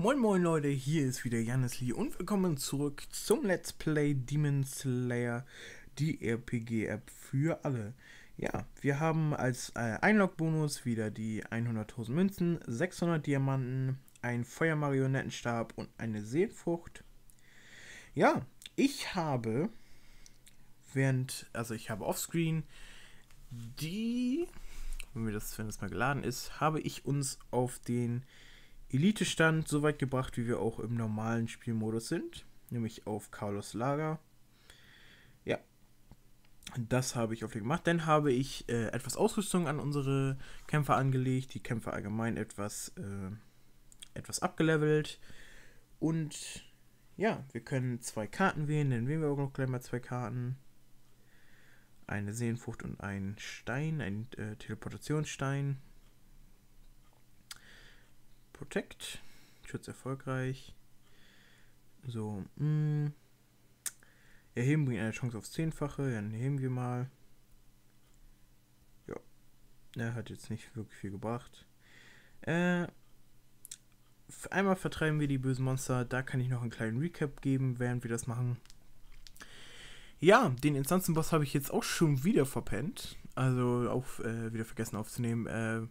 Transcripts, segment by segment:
Moin moin Leute, hier ist wieder Janis Lee und willkommen zurück zum Let's Play Demon Slayer, die RPG-App für alle. Ja, wir haben als äh, Einlog-Bonus wieder die 100.000 Münzen, 600 Diamanten, ein Feuermarionettenstab und eine Seelfrucht. Ja, ich habe, während, also ich habe offscreen die, wenn wir das, wenn das mal geladen ist, habe ich uns auf den Elite-Stand so weit gebracht, wie wir auch im normalen Spielmodus sind, nämlich auf Carlos Lager. Ja, das habe ich auf den gemacht. Dann habe ich äh, etwas Ausrüstung an unsere Kämpfer angelegt, die Kämpfer allgemein etwas, äh, etwas abgelevelt. Und ja, wir können zwei Karten wählen, dann wählen wir auch noch gleich mal zwei Karten. Eine Seelenfrucht und ein Stein, ein äh, Teleportationsstein. Protect. Schutz erfolgreich. So, mh. Mm. Erheben bringt eine Chance aufs Zehnfache. Dann heben wir mal. Ja. Er hat jetzt nicht wirklich viel gebracht. Äh. Einmal vertreiben wir die bösen Monster. Da kann ich noch einen kleinen Recap geben, während wir das machen. Ja, den Instanzenboss habe ich jetzt auch schon wieder verpennt. Also auch äh, wieder vergessen aufzunehmen. Äh,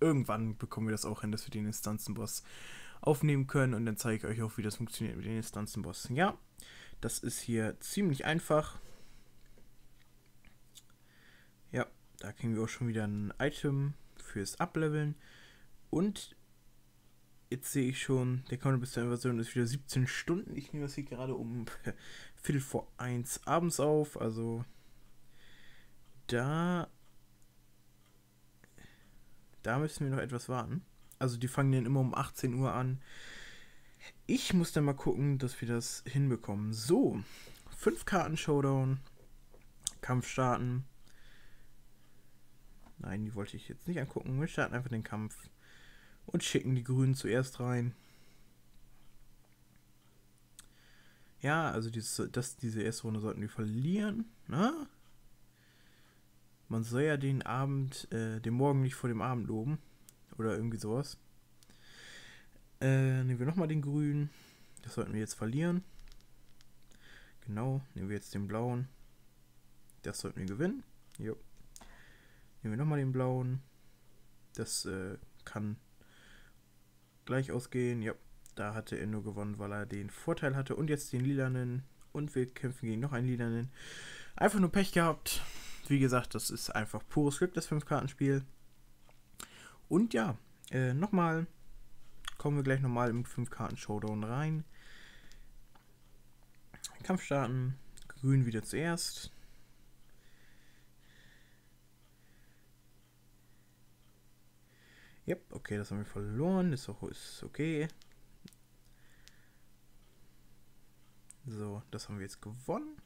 irgendwann bekommen wir das auch hin, dass wir den Instanzenboss aufnehmen können und dann zeige ich euch auch, wie das funktioniert mit den Instanzenboss. Ja, das ist hier ziemlich einfach. Ja, da kriegen wir auch schon wieder ein Item fürs Ableveln und jetzt sehe ich schon, der Counter bis zur Invasion ist wieder 17 Stunden. Ich nehme das hier gerade um Viertel vor eins abends auf, also da da müssen wir noch etwas warten. Also die fangen dann immer um 18 Uhr an. Ich muss dann mal gucken, dass wir das hinbekommen. So, 5 Karten Showdown. Kampf starten. Nein, die wollte ich jetzt nicht angucken. Wir starten einfach den Kampf und schicken die Grünen zuerst rein. Ja, also dieses, das, diese erste Runde sollten wir verlieren. Na? Man soll ja den Abend, äh, den Morgen nicht vor dem Abend loben. Oder irgendwie sowas. Äh, nehmen wir nochmal den grünen. Das sollten wir jetzt verlieren. Genau, nehmen wir jetzt den blauen. Das sollten wir gewinnen. Jo. Nehmen wir nochmal den blauen. Das äh, kann gleich ausgehen. Ja, da hatte er nur gewonnen, weil er den Vorteil hatte. Und jetzt den lilanen. Und wir kämpfen gegen noch einen lilanen. Einfach nur Pech gehabt. Wie gesagt, das ist einfach pures Glück, das 5-Kartenspiel. Und ja, äh, nochmal kommen wir gleich nochmal im 5-Karten-Showdown rein. Kampf starten. Grün wieder zuerst. Yep, okay, das haben wir verloren. Ist auch ist okay. So, das haben wir jetzt gewonnen.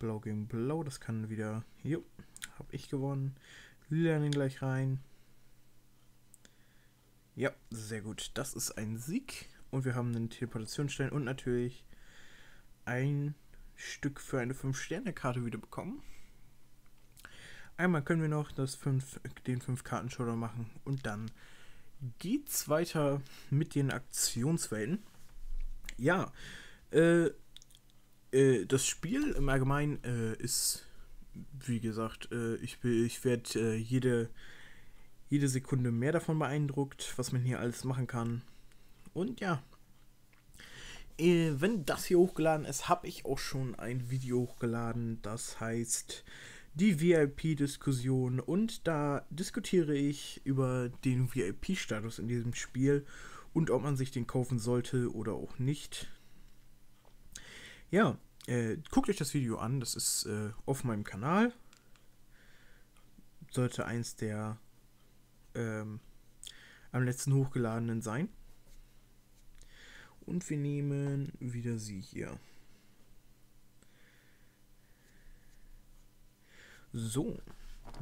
Blau gegen Blau, das kann wieder. Jo, habe ich gewonnen. Lila den gleich rein. Ja, sehr gut. Das ist ein Sieg. Und wir haben einen Teleportationsstein und natürlich ein Stück für eine 5-Sterne-Karte wieder bekommen. Einmal können wir noch das 5, den 5-Karten-Showdown machen und dann geht's weiter mit den Aktionswelten. Ja, äh, äh, das Spiel im Allgemeinen äh, ist, wie gesagt, äh, ich, ich werde äh, jede, jede Sekunde mehr davon beeindruckt, was man hier alles machen kann. Und ja, äh, wenn das hier hochgeladen ist, habe ich auch schon ein Video hochgeladen, das heißt die VIP-Diskussion und da diskutiere ich über den VIP-Status in diesem Spiel und ob man sich den kaufen sollte oder auch nicht. Ja, äh, guckt euch das Video an, das ist äh, auf meinem Kanal. Sollte eins der ähm, am letzten hochgeladenen sein. Und wir nehmen wieder sie hier. So,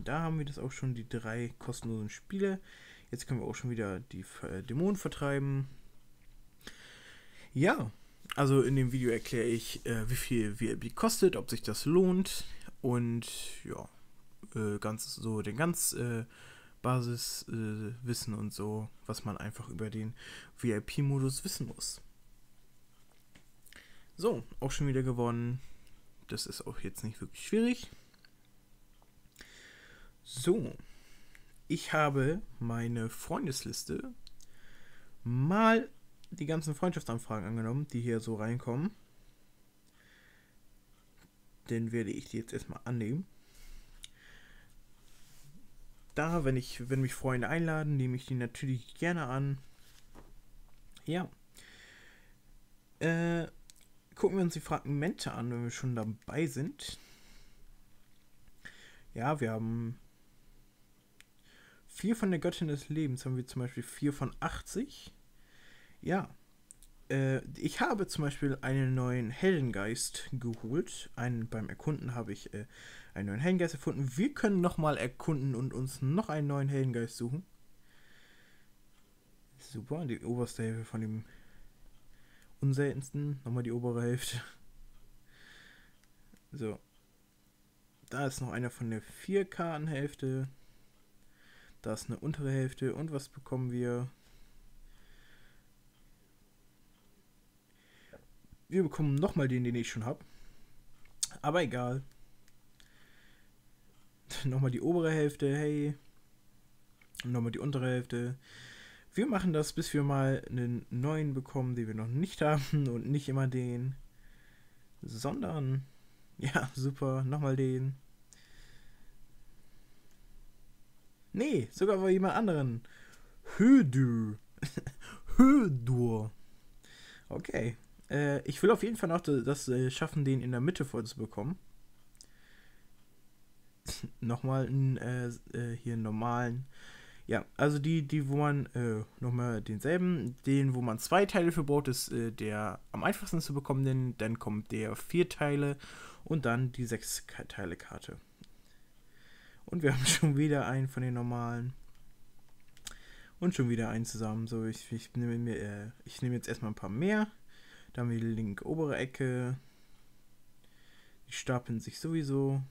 da haben wir das auch schon, die drei kostenlosen Spiele. Jetzt können wir auch schon wieder die äh, Dämonen vertreiben. Ja, also in dem Video erkläre ich, äh, wie viel VLB kostet, ob sich das lohnt und ja, äh, ganz so den ganz äh, Basiswissen äh, und so, was man einfach über den VIP-Modus wissen muss. So, auch schon wieder gewonnen. Das ist auch jetzt nicht wirklich schwierig. So, ich habe meine Freundesliste mal die ganzen Freundschaftsanfragen angenommen, die hier so reinkommen. Den werde ich jetzt erstmal annehmen. Da, wenn ich, wenn mich Freunde einladen, nehme ich die natürlich gerne an. Ja. Äh, gucken wir uns die Fragmente an, wenn wir schon dabei sind. Ja, wir haben vier von der Göttin des Lebens, haben wir zum Beispiel vier von 80. Ja. Äh, ich habe zum Beispiel einen neuen Heldengeist geholt. Einen, beim Erkunden habe ich äh, einen neuen Heldengeist erfunden. Wir können nochmal erkunden und uns noch einen neuen Heldengeist suchen. Super, die oberste Hälfte von dem unseltensten. Nochmal die obere Hälfte. So. Da ist noch einer von der 4Kartenhälfte. Da ist eine untere Hälfte. Und was bekommen wir? Wir bekommen nochmal den, den ich schon habe. Aber egal. nochmal die obere Hälfte, hey. Nochmal die untere Hälfte. Wir machen das, bis wir mal einen neuen bekommen, den wir noch nicht haben. Und nicht immer den. Sondern. Ja, super. Nochmal den. Nee, sogar bei jemand anderen. Hödur. Hödur. Okay. Äh, ich will auf jeden Fall noch das äh, schaffen, den in der Mitte voll zu bekommen. nochmal einen, äh, äh, hier einen normalen. Ja, also die, die, wo man, äh, nochmal denselben, den, wo man zwei Teile für braucht, ist äh, der am einfachsten zu bekommen, denn dann kommt der vier Teile und dann die sechs Teile Karte. Und wir haben schon wieder einen von den normalen. Und schon wieder einen zusammen. So, ich, ich nehme mir, äh, ich nehme jetzt erstmal ein paar mehr. Dann haben wir die linke obere Ecke. Die stapeln sich sowieso.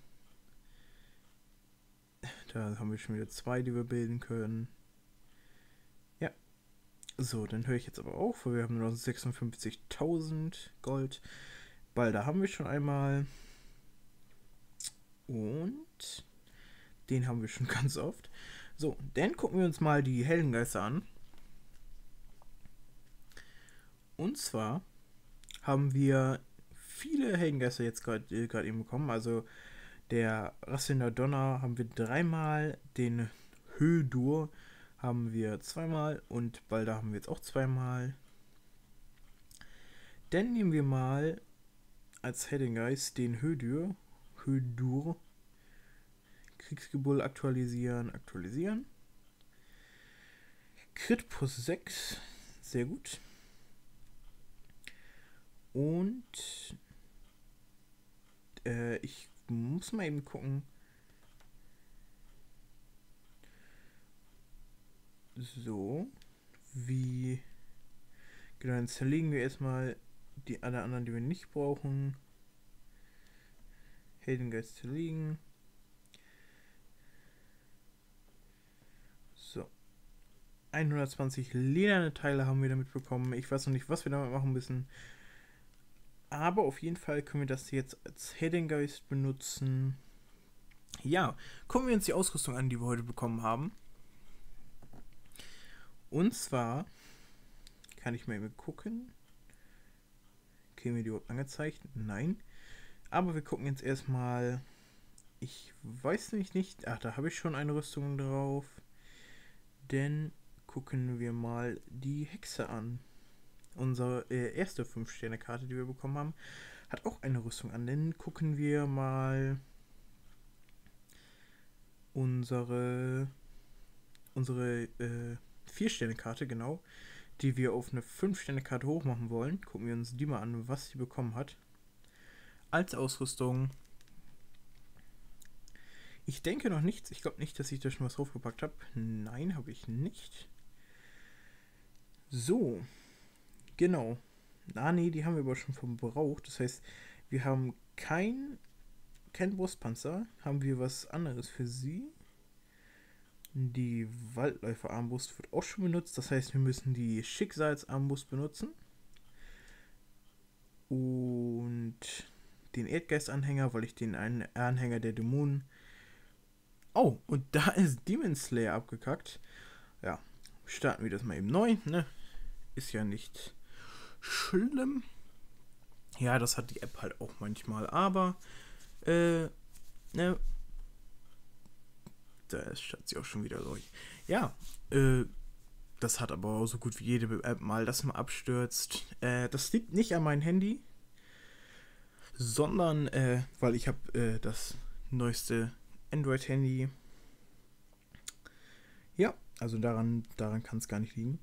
Da haben wir schon wieder zwei, die wir bilden können. Ja. So, dann höre ich jetzt aber auf, weil wir haben nur noch 56.000 Gold. Bald, da haben wir schon einmal. Und den haben wir schon ganz oft. So, dann gucken wir uns mal die Heldengeister an. Und zwar haben wir viele Heldengeister jetzt gerade äh, eben bekommen. Also der Rasselnder Donner haben wir dreimal, den Hödur haben wir zweimal und Balda haben wir jetzt auch zweimal. Dann nehmen wir mal als Heldenggeist den Hödur. Hödur. Kriegsgebull aktualisieren, aktualisieren. Crit plus 6, sehr gut. Und äh, ich muss mal eben gucken. So, wie. Genau, dann zerlegen wir erstmal die alle anderen, die wir nicht brauchen. Heldengeist zerlegen. So. 120 lederne Teile haben wir damit bekommen. Ich weiß noch nicht, was wir damit machen müssen. Aber auf jeden Fall können wir das jetzt als Headinggeist benutzen. Ja, gucken wir uns die Ausrüstung an, die wir heute bekommen haben. Und zwar kann ich mal eben gucken. Kriegen wir die überhaupt angezeigt? Nein. Aber wir gucken jetzt erstmal. Ich weiß nämlich nicht. Ach, da habe ich schon eine Rüstung drauf. Denn gucken wir mal die Hexe an unsere äh, erste 5-Sterne-Karte, die wir bekommen haben, hat auch eine Rüstung an. Dann gucken wir mal unsere unsere äh, 4-Sterne-Karte, genau, die wir auf eine 5-Sterne-Karte hochmachen wollen. Gucken wir uns die mal an, was sie bekommen hat. Als Ausrüstung. Ich denke noch nichts. Ich glaube nicht, dass ich da schon was draufgepackt habe. Nein, habe ich nicht. So, Genau. Ah, nee, die haben wir aber schon verbraucht. Das heißt, wir haben kein, kein Brustpanzer. Haben wir was anderes für sie? Die Waldläufer-Armbrust wird auch schon benutzt. Das heißt, wir müssen die Schicksalsarmbrust benutzen. Und den Erdgeist-Anhänger, weil ich den einen Anhänger der Dämonen. Oh, und da ist Demon Slayer abgekackt. Ja, starten wir das mal eben neu. Ne? Ist ja nicht schlimm. Ja, das hat die App halt auch manchmal, aber äh, ne, da ist sie auch schon wieder durch. Ja, äh, das hat aber so gut wie jede App mal, dass man abstürzt. Äh, das liegt nicht an meinem Handy, sondern äh, weil ich habe äh, das neueste Android-Handy. Ja, also daran, daran kann es gar nicht liegen.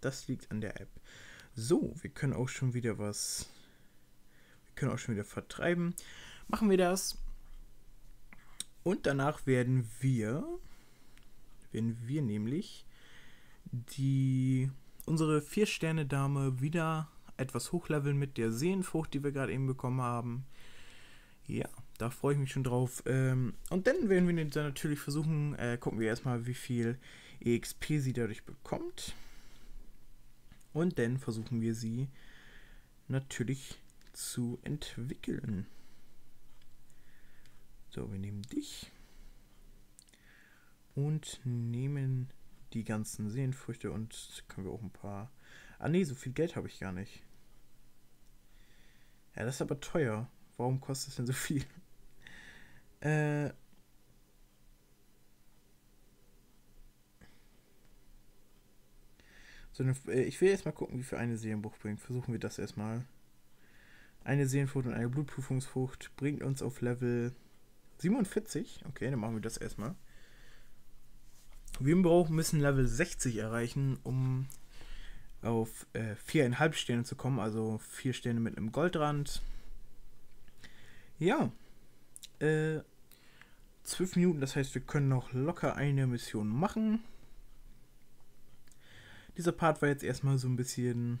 Das liegt an der App. So, wir können auch schon wieder was. Wir können auch schon wieder vertreiben. Machen wir das. Und danach werden wir. Werden wir nämlich die unsere vier Sterne Dame wieder etwas hochleveln mit der Seelenfrucht, die wir gerade eben bekommen haben. Ja, da freue ich mich schon drauf. Ähm, und dann werden wir dann natürlich versuchen, äh, gucken wir erstmal, wie viel EXP sie dadurch bekommt. Und dann versuchen wir sie natürlich zu entwickeln. So, wir nehmen dich und nehmen die ganzen Seelenfrüchte und können wir auch ein paar. Ah ne, so viel Geld habe ich gar nicht. Ja, das ist aber teuer. Warum kostet es denn so viel? Äh, So eine, äh, ich will jetzt mal gucken, wie viel eine Seelenbruch bringt. Versuchen wir das erstmal. Eine Seelenfrucht und eine Blutprüfungsfrucht bringt uns auf Level 47. Okay, dann machen wir das erstmal. Wir brauchen, müssen Level 60 erreichen, um auf äh, 4,5 Sterne zu kommen. Also 4 Sterne mit einem Goldrand. Ja. Äh, 12 Minuten, das heißt, wir können noch locker eine Mission machen. Dieser Part war jetzt erstmal so ein bisschen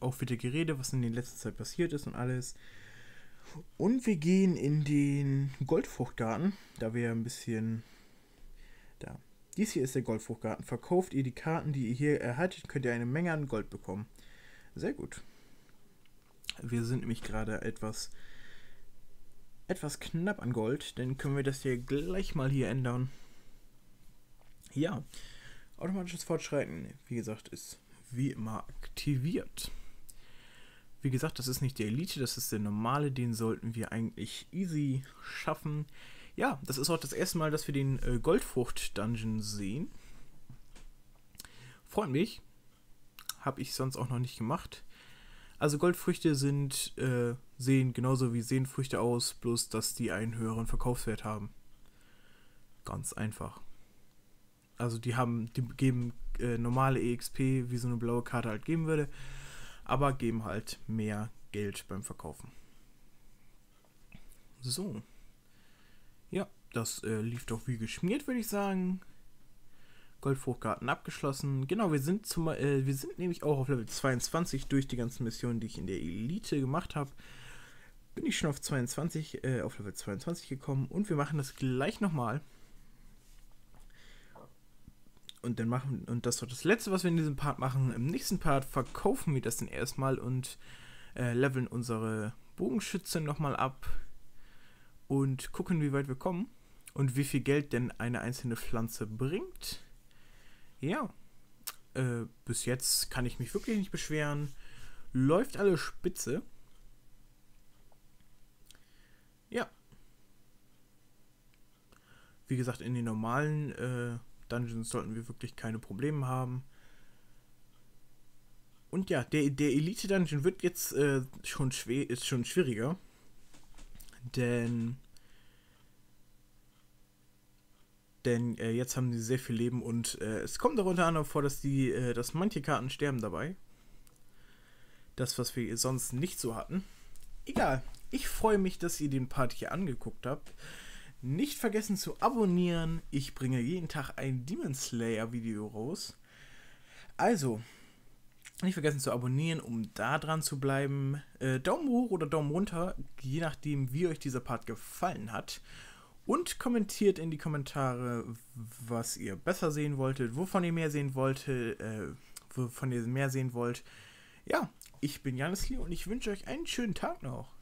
auch wieder Gerede, was in der letzten Zeit passiert ist und alles. Und wir gehen in den Goldfruchtgarten, da wir ein bisschen da. Dies hier ist der Goldfruchtgarten. Verkauft ihr die Karten, die ihr hier erhaltet, könnt ihr eine Menge an Gold bekommen. Sehr gut. Wir sind nämlich gerade etwas etwas knapp an Gold, dann können wir das hier gleich mal hier ändern. Ja, Automatisches Fortschreiten, wie gesagt, ist wie immer aktiviert. Wie gesagt, das ist nicht der Elite, das ist der normale, den sollten wir eigentlich easy schaffen. Ja, das ist auch das erste Mal, dass wir den äh, Goldfrucht-Dungeon sehen. Freut mich. Habe ich sonst auch noch nicht gemacht. Also Goldfrüchte sind, äh, sehen genauso wie Sehenfrüchte aus, bloß dass die einen höheren Verkaufswert haben. Ganz einfach. Also die haben, die geben äh, normale EXP, wie so eine blaue Karte halt geben würde, aber geben halt mehr Geld beim Verkaufen. So. Ja, das äh, lief doch wie geschmiert, würde ich sagen. Goldfruchtgarten abgeschlossen. Genau, wir sind zum, äh, wir sind nämlich auch auf Level 22 durch die ganzen Missionen, die ich in der Elite gemacht habe. Bin ich schon auf 22, äh, auf Level 22 gekommen und wir machen das gleich nochmal. Und dann machen, und das ist das letzte, was wir in diesem Part machen. Im nächsten Part verkaufen wir das dann erstmal und äh, leveln unsere Bogenschütze nochmal ab und gucken, wie weit wir kommen und wie viel Geld denn eine einzelne Pflanze bringt. Ja, äh, bis jetzt kann ich mich wirklich nicht beschweren. Läuft alle spitze. Ja. Wie gesagt, in den normalen äh, Dungeons sollten wir wirklich keine Probleme haben. Und ja, der, der Elite Dungeon wird jetzt äh, schon schwer, ist schon schwieriger. Denn denn äh, jetzt haben sie sehr viel Leben und äh, es kommt auch unter anderem vor, dass die, äh, dass manche Karten sterben dabei. Das, was wir sonst nicht so hatten. Egal. Ich freue mich, dass ihr den Part hier angeguckt habt. Nicht vergessen zu abonnieren. Ich bringe jeden Tag ein Demon Slayer Video raus. Also, nicht vergessen zu abonnieren, um da dran zu bleiben. Äh, Daumen hoch oder Daumen runter, je nachdem, wie euch dieser Part gefallen hat. Und kommentiert in die Kommentare, was ihr besser sehen wolltet, wovon ihr mehr sehen wolltet, äh, wovon ihr mehr sehen wollt. Ja, ich bin Janis Lee und ich wünsche euch einen schönen Tag noch.